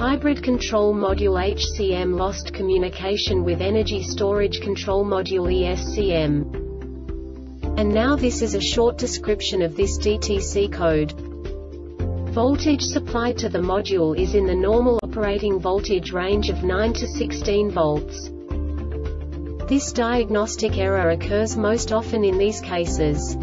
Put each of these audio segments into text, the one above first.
Hybrid Control Module HCM lost communication with Energy Storage Control Module ESCM. And now this is a short description of this DTC code. Voltage supplied to the module is in the normal operating voltage range of 9 to 16 volts. This diagnostic error occurs most often in these cases.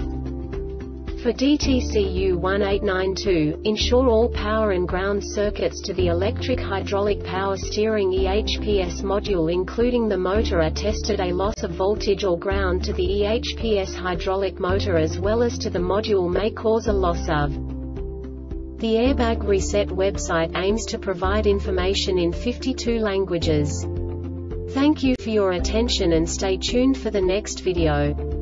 For DTCU 1892, ensure all power and ground circuits to the electric hydraulic power steering EHPS module including the motor are tested a loss of voltage or ground to the EHPS hydraulic motor as well as to the module may cause a loss of. The Airbag Reset website aims to provide information in 52 languages. Thank you for your attention and stay tuned for the next video.